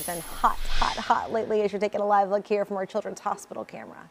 has been hot, hot, hot lately as you're taking a live look here from our Children's Hospital camera.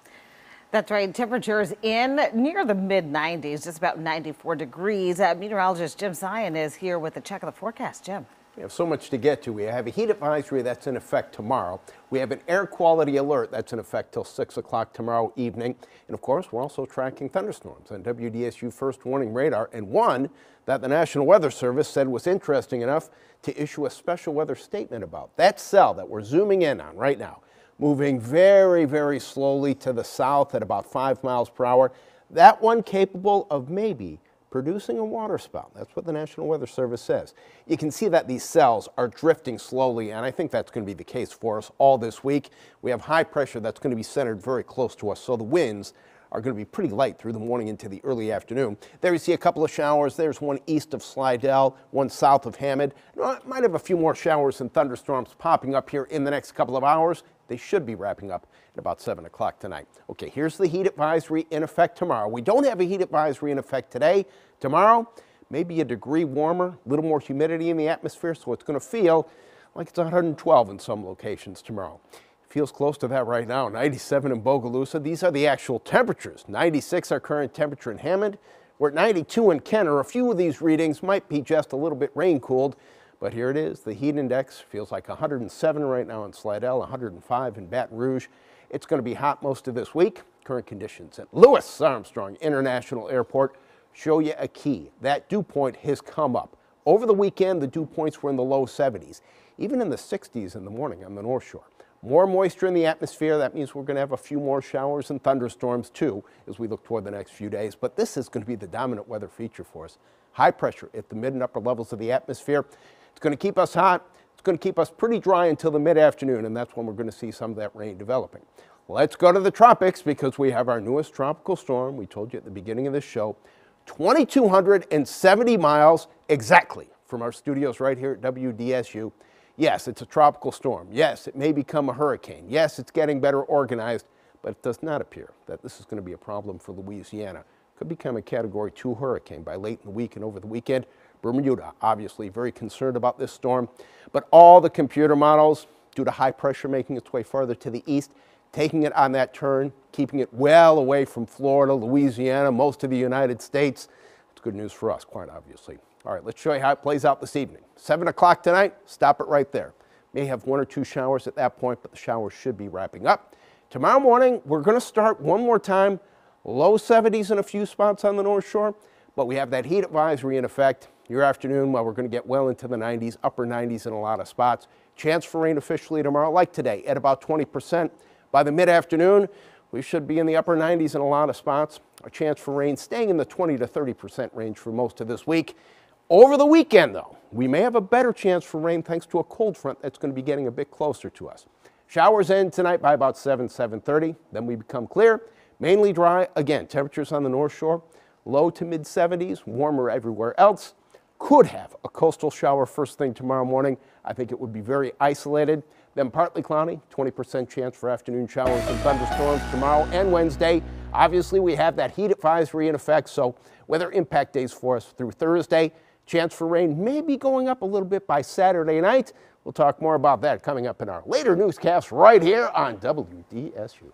That's right. Temperatures in near the mid 90s, just about 94 degrees. Uh, meteorologist Jim Zion is here with a check of the forecast. Jim. We have so much to get to. We have a heat advisory that's in effect tomorrow. We have an air quality alert that's in effect till 6 o'clock tomorrow evening. And of course, we're also tracking thunderstorms on WDSU first warning radar, and one that the National Weather Service said was interesting enough to issue a special weather statement about. That cell that we're zooming in on right now moving very, very slowly to the south at about five miles per hour. That one capable of maybe producing a waterspout. That's what the National Weather Service says. You can see that these cells are drifting slowly, and I think that's going to be the case for us all this week. We have high pressure that's going to be centered very close to us, so the winds are going to be pretty light through the morning into the early afternoon. There you see a couple of showers. There's one east of Slidell, one south of Hammond. Might have a few more showers and thunderstorms popping up here in the next couple of hours. They should be wrapping up at about 7 o'clock tonight. Okay, here's the heat advisory in effect tomorrow. We don't have a heat advisory in effect today. Tomorrow, maybe a degree warmer, a little more humidity in the atmosphere, so it's going to feel like it's 112 in some locations tomorrow. Feels close to that right now, 97 in Bogalusa. These are the actual temperatures. 96 our current temperature in Hammond. We're at 92 in Kenner. A few of these readings might be just a little bit rain cooled, but here it is. The heat index feels like 107 right now in Slidell, 105 in Baton Rouge. It's going to be hot most of this week. Current conditions at Louis Armstrong International Airport show you a key. That dew point has come up. Over the weekend, the dew points were in the low 70s, even in the 60s in the morning on the North Shore. More moisture in the atmosphere. That means we're going to have a few more showers and thunderstorms too as we look toward the next few days. But this is going to be the dominant weather feature for us. High pressure at the mid and upper levels of the atmosphere. It's going to keep us hot. It's going to keep us pretty dry until the mid afternoon, and that's when we're going to see some of that rain developing. Let's go to the tropics because we have our newest tropical storm. We told you at the beginning of this show 2,270 miles exactly from our studios right here at WDSU. Yes, it's a tropical storm. Yes, it may become a hurricane. Yes, it's getting better organized, but it does not appear that this is going to be a problem for Louisiana. Could become a Category 2 hurricane by late in the week and over the weekend. Bermuda, obviously very concerned about this storm, but all the computer models, due to high pressure making its way farther to the east, taking it on that turn, keeping it well away from Florida, Louisiana, most of the United States. It's good news for us, quite obviously. All right, let's show you how it plays out this evening. 7 o'clock tonight, stop it right there. May have one or two showers at that point, but the showers should be wrapping up. Tomorrow morning, we're going to start one more time. Low 70s in a few spots on the North Shore, but we have that heat advisory in effect. Your afternoon, well, we're going to get well into the 90s, upper 90s in a lot of spots. Chance for rain officially tomorrow, like today, at about 20%. By the mid-afternoon, we should be in the upper 90s in a lot of spots. A chance for rain staying in the 20 to 30% range for most of this week. Over the weekend, though, we may have a better chance for rain thanks to a cold front that's going to be getting a bit closer to us. Showers end tonight by about 7, 7.30. Then we become clear, mainly dry. Again, temperatures on the North Shore, low to mid 70s, warmer everywhere else. Could have a coastal shower first thing tomorrow morning. I think it would be very isolated. Then partly cloudy, 20% chance for afternoon showers and thunderstorms tomorrow and Wednesday. Obviously, we have that heat advisory in effect, so weather impact days for us through Thursday. Chance for rain may be going up a little bit by Saturday night. We'll talk more about that coming up in our later newscast right here on WDSU.